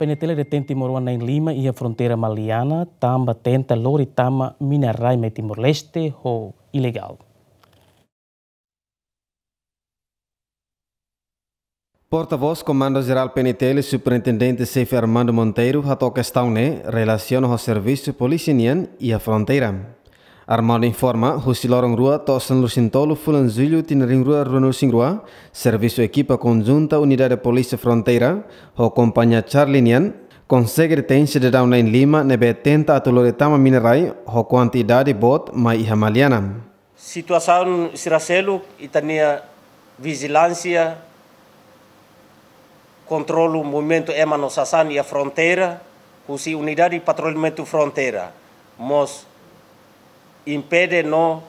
penetele retém Timor na Lima e a fronteira maliana tamba tenta lori tama minerai me Timor-Leste ho ilegal. Porta-voz Comando-Geral PNTL, Superintendente Seif Armando Monteiro, a questão né, relaciona ao serviço policial e a fronteira. Armando informa, Husi Lorong Rua, Tosan Lucintolo, Fulan Zulho, Tinering Rua, Rua Rua, Serviço Equipa Conjunta Unidade de Polícia Fronteira, o Companhia Charlinian, consegue reter cidadão em Lima, nebe tenta atuloretama minerai, o quantidade bot mai ihamaliana. Situação Siracelo, itania vigilância, controle o movimento Emano Sassan e a fronteira, Husi Unidade de Patrulhamento Fronteira, Mos impede no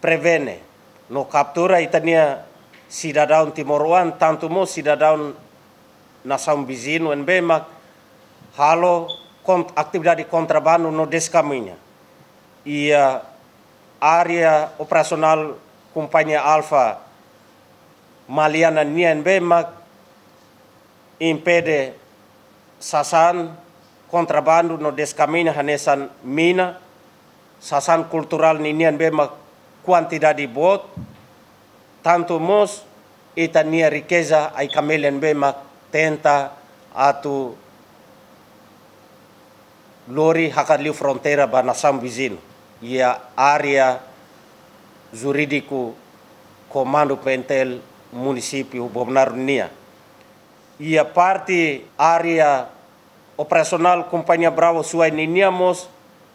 prevene no captura itania cidadão timoruan tanto mo cidadão nação vizinho en bema halo kont atividade contrabando no descaminho e a área operacional companhia Alfa Maliana Nien Bema impede sasan contrabando no descaminho hanesan mina sasan kultural ninian bema quantidade bot. Tanto mos itania riqueza ai kamelian bema tenta atu lori hakadliu fronteira ba nasam vizinho ia área jurídico comando pentel município Bobnar Nia. Ia parte área operacional companhia Bravo Suai Niniamos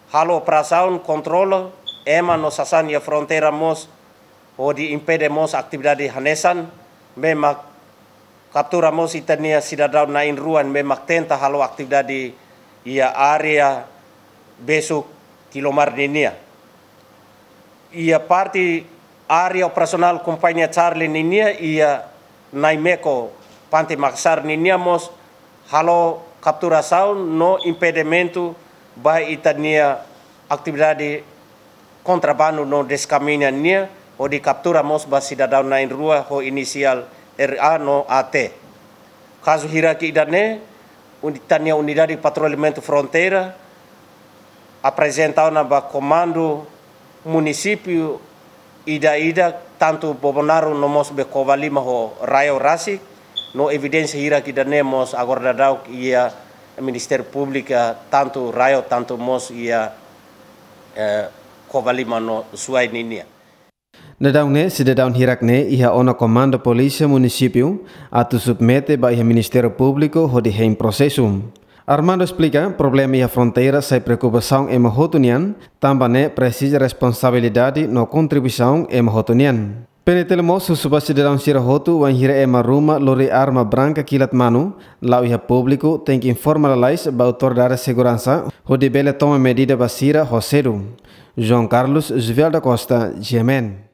halo operação controle ema no sasan ya fronteira mos odi impede mos atividade hanesan memak captura mos itania cidadão na inruan memak tenta halo atividade ia area besok kilomar ninia ia parte area operasional companhia Charlie ninia ia naimeko panti maksar ninia mos halo captura sound no impedimento vai itania atividade contrabando no descaminho nia o di captura mos ba cidadão na rua ho inicial RA no AT. Caso hiraki idane, unitania unidade de patrulhamento fronteira apresentau na ba comando município ida ida tanto Bobonaro no mos be kovalima ho raio rasi no evidência hiraki idane mos agora dau ia Ministério Público tanto raio tanto mos ia eh, kovalima no suai ninia. Nadaune cidadão hirakne iha ona comando polícia município atu submete ba iha Ministério Público hodi heim processo. Armando explica problema iha fronteira sai preocupação ema hotunian, tambane precisa responsabilidade no contribuição ema hotunian. Penetel mo susubasi dalam sira hotu wan hira ema ruma lori arma branca kilat manu lau iha público tem que informalize ba autoridade de ho de bele toma medida basira hosedu. João Carlos da Costa, Gemen.